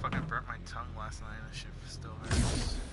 fucking burnt my tongue last night. That shit still hurts.